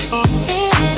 Can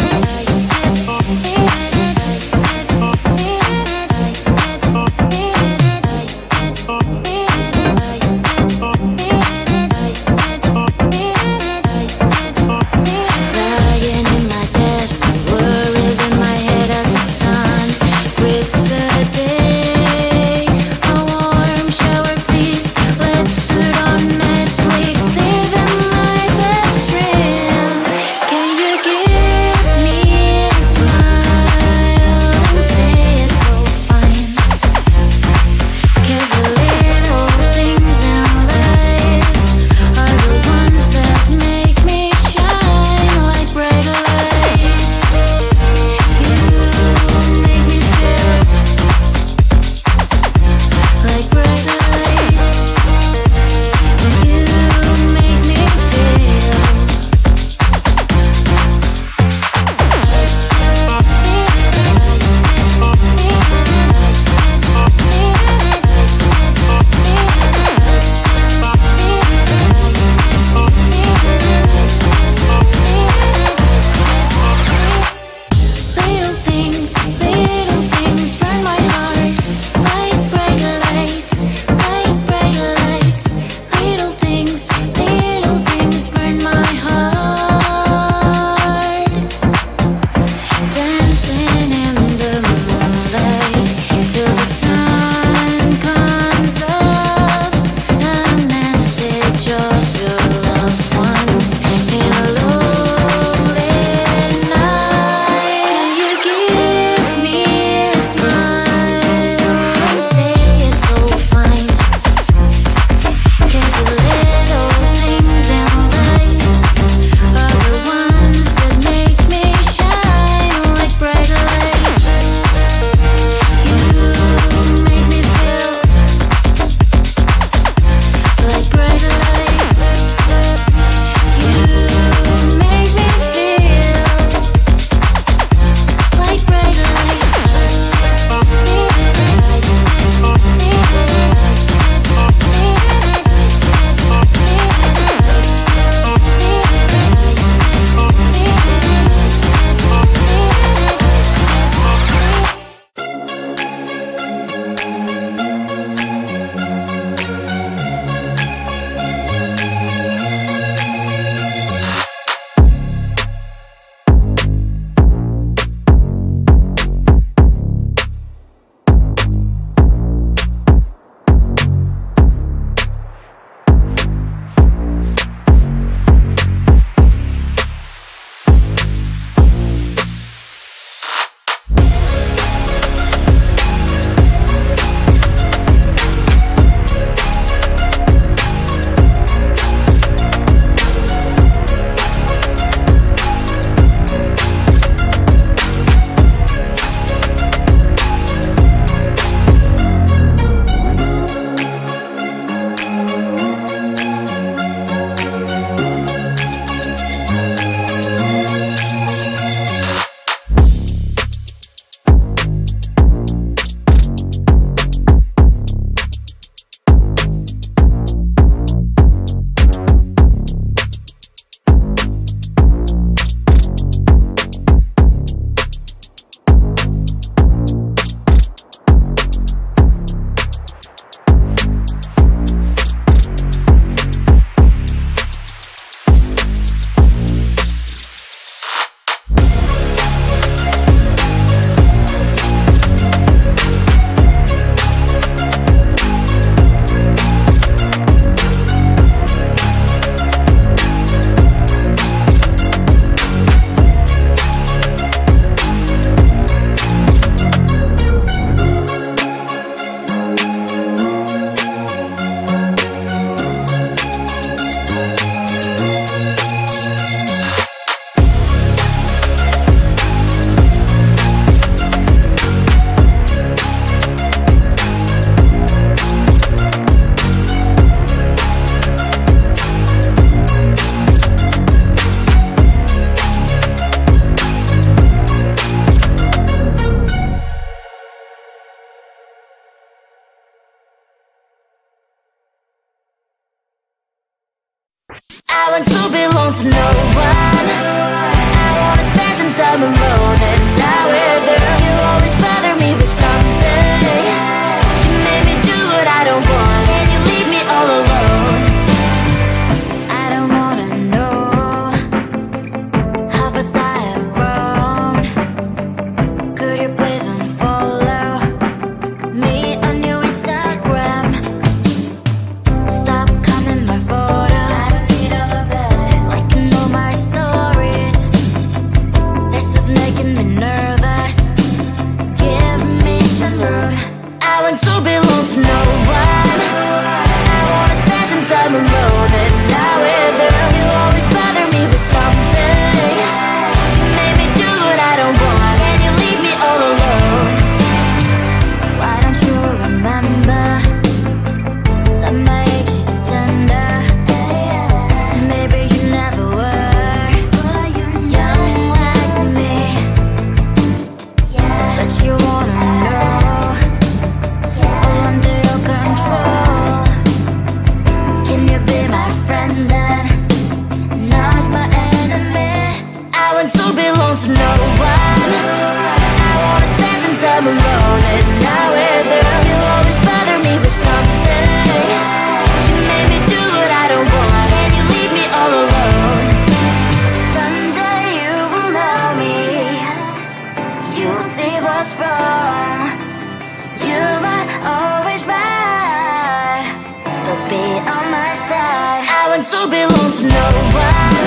to belong to no one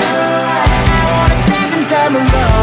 I wanna spend some time alone.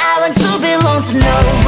I want to belong to no one.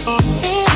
This,